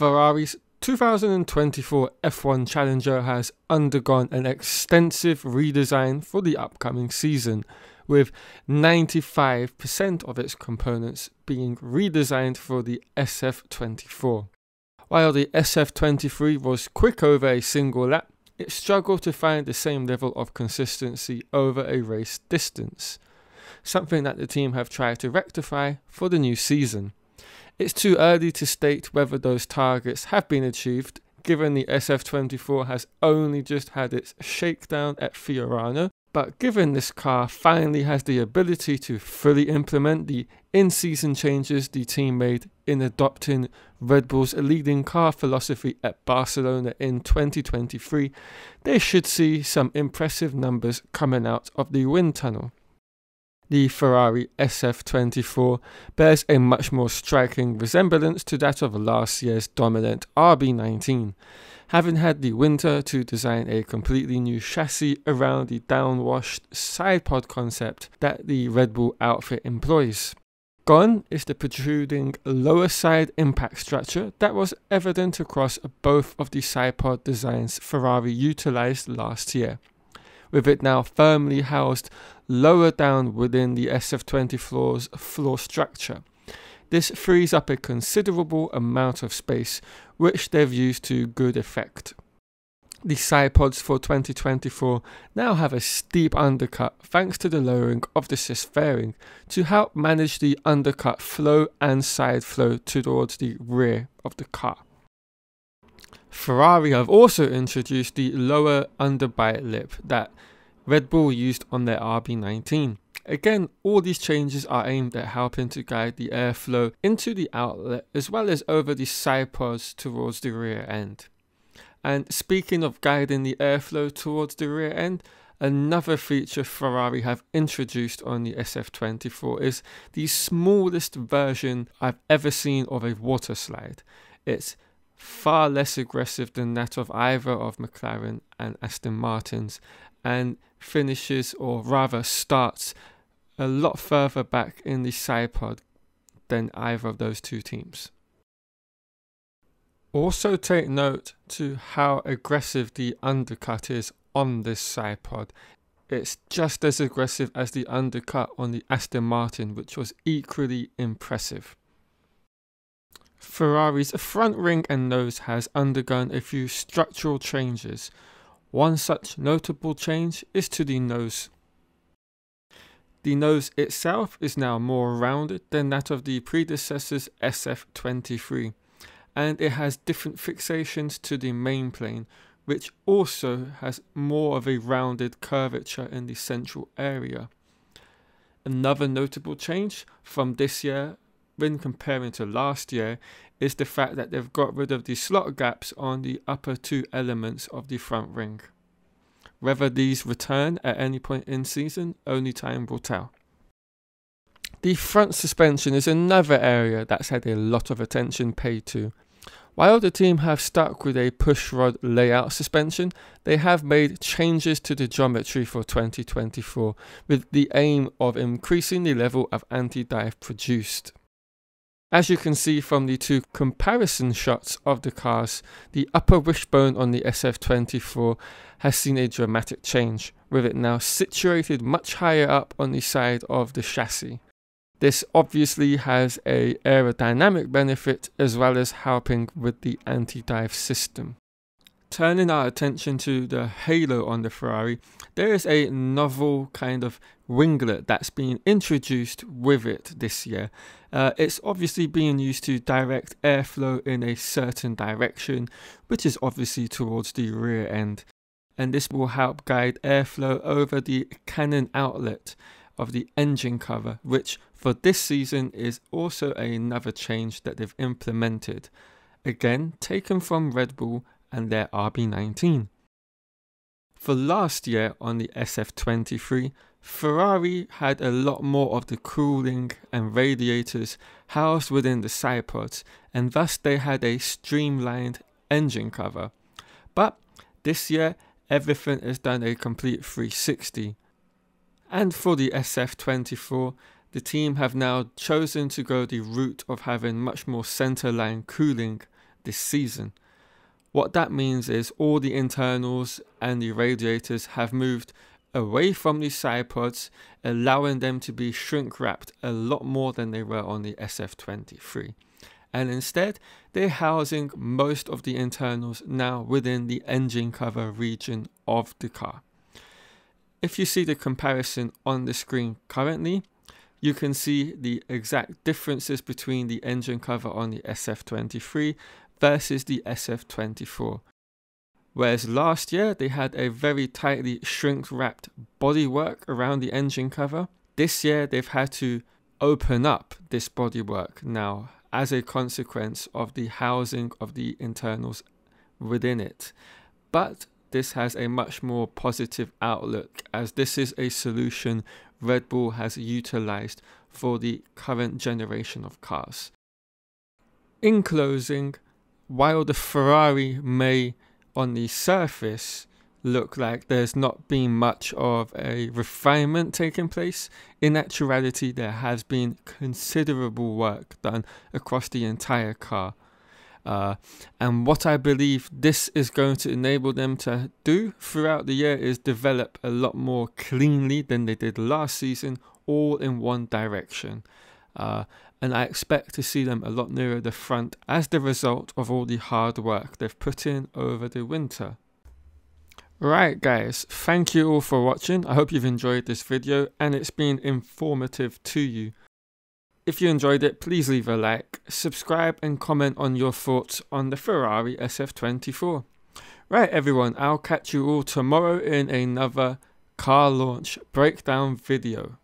Ferrari's 2024 F1 Challenger has undergone an extensive redesign for the upcoming season, with 95% of its components being redesigned for the SF24. While the SF23 was quick over a single lap, it struggled to find the same level of consistency over a race distance, something that the team have tried to rectify for the new season. It's too early to state whether those targets have been achieved, given the SF24 has only just had its shakedown at Fiorano, but given this car finally has the ability to fully implement the in season changes the team made in adopting Red Bull's leading car philosophy at Barcelona in 2023, they should see some impressive numbers coming out of the wind tunnel the Ferrari SF24 bears a much more striking resemblance to that of last year's dominant RB19, having had the winter to design a completely new chassis around the downwashed side pod concept that the Red Bull outfit employs. Gone is the protruding lower side impact structure that was evident across both of the side pod designs Ferrari utilized last year with it now firmly housed lower down within the SF24's floor structure. This frees up a considerable amount of space, which they've used to good effect. The side pods for 2024 now have a steep undercut thanks to the lowering of the SIS fairing to help manage the undercut flow and side flow towards the rear of the car. Ferrari have also introduced the lower underbite lip that Red Bull used on their RB19. Again, all these changes are aimed at helping to guide the airflow into the outlet as well as over the side pods towards the rear end. And speaking of guiding the airflow towards the rear end, another feature Ferrari have introduced on the SF24 is the smallest version I've ever seen of a water slide. It's far less aggressive than that of either of McLaren and Aston Martin's and finishes or rather starts a lot further back in the side pod than either of those two teams. Also take note to how aggressive the undercut is on this side pod. It's just as aggressive as the undercut on the Aston Martin, which was equally impressive. Ferrari's front wing and nose has undergone a few structural changes. One such notable change is to the nose. The nose itself is now more rounded than that of the predecessor's SF23, and it has different fixations to the main plane, which also has more of a rounded curvature in the central area. Another notable change from this year when comparing to last year is the fact that they've got rid of the slot gaps on the upper two elements of the front wing. Whether these return at any point in season, only time will tell. The front suspension is another area that's had a lot of attention paid to. While the team have stuck with a pushrod layout suspension, they have made changes to the geometry for 2024 with the aim of increasing the level of anti-dive produced. As you can see from the two comparison shots of the cars, the upper wishbone on the SF24 has seen a dramatic change, with it now situated much higher up on the side of the chassis. This obviously has a aerodynamic benefit as well as helping with the anti-dive system. Turning our attention to the halo on the Ferrari, there is a novel kind of winglet that's been introduced with it this year. Uh, it's obviously being used to direct airflow in a certain direction, which is obviously towards the rear end. And this will help guide airflow over the cannon outlet of the engine cover, which for this season is also another change that they've implemented. Again, taken from Red Bull and their RB19. For last year on the SF23, Ferrari had a lot more of the cooling and radiators housed within the side pods, and thus they had a streamlined engine cover. But this year, everything has done a complete 360. And for the SF24, the team have now chosen to go the route of having much more centerline cooling this season. What that means is all the internals and the radiators have moved away from these side pods, allowing them to be shrink wrapped a lot more than they were on the SF23. And instead, they're housing most of the internals now within the engine cover region of the car. If you see the comparison on the screen currently, you can see the exact differences between the engine cover on the SF23 versus the SF24. Whereas last year they had a very tightly shrink wrapped bodywork around the engine cover, this year they've had to open up this bodywork now as a consequence of the housing of the internals within it. But this has a much more positive outlook as this is a solution Red Bull has utilized for the current generation of cars. In closing, while the Ferrari may on the surface look like there's not been much of a refinement taking place. In actuality, there has been considerable work done across the entire car. Uh, and what I believe this is going to enable them to do throughout the year is develop a lot more cleanly than they did last season, all in one direction. Uh, and I expect to see them a lot nearer the front as the result of all the hard work they've put in over the winter. Right guys, thank you all for watching. I hope you've enjoyed this video and it's been informative to you. If you enjoyed it, please leave a like, subscribe and comment on your thoughts on the Ferrari SF24. Right everyone, I'll catch you all tomorrow in another car launch breakdown video.